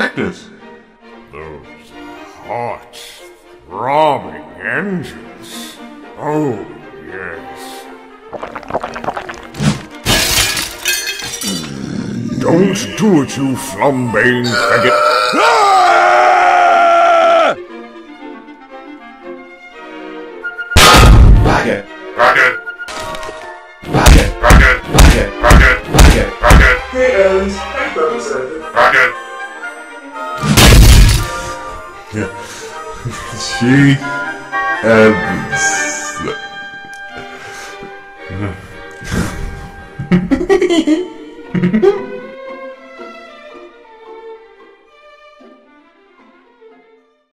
Cactus. Those hot, throbbing engines. Oh, yes. Don't do it, you flambane faggot. Ah! Rocket. Rocket, Rocket. rocket, Rocket. rocket, Rocket. rocket, Hey Evans, hey Bowser. rocket. She Evans.